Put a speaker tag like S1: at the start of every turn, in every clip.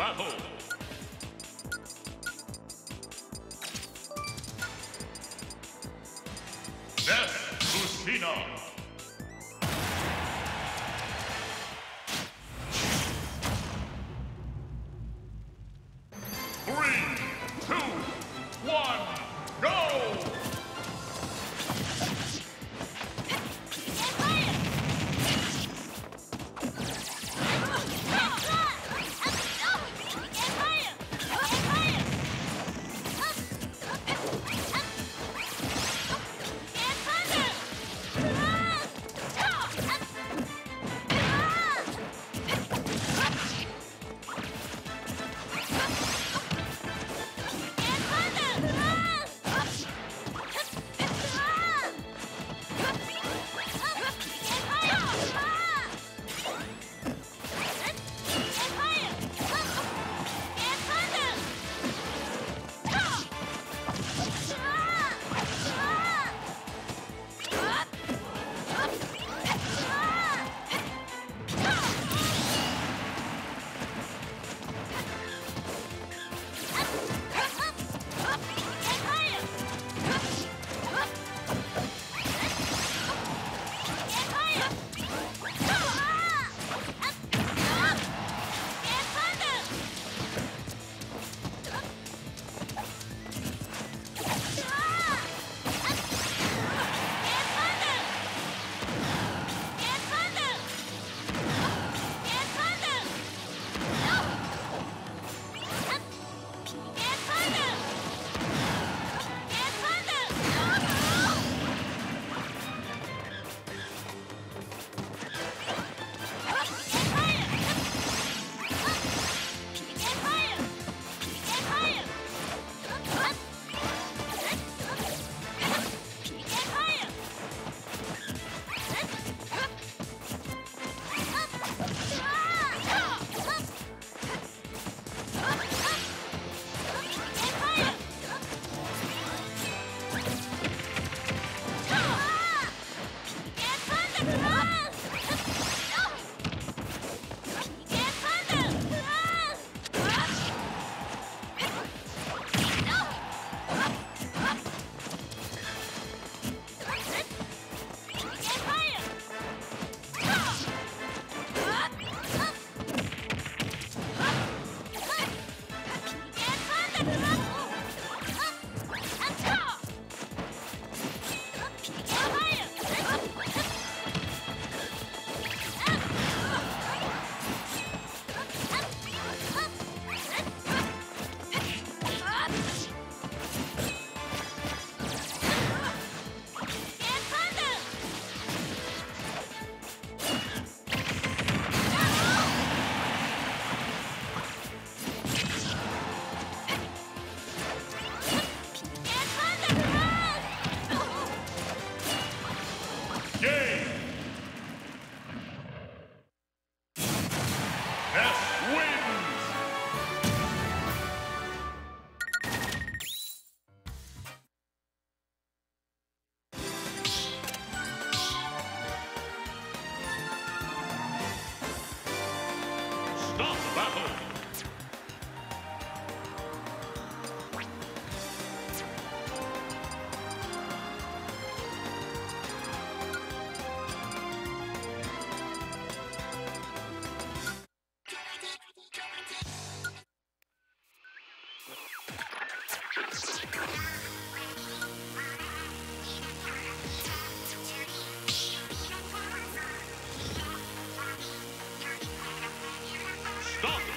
S1: battle. Death Lucina. Three, two, one, go!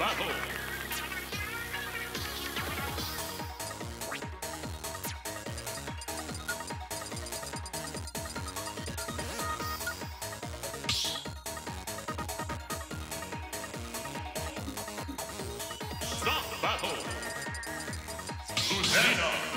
S1: Battle. Stop battle. Lucina.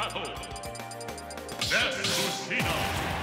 S1: Battle. Death Cena.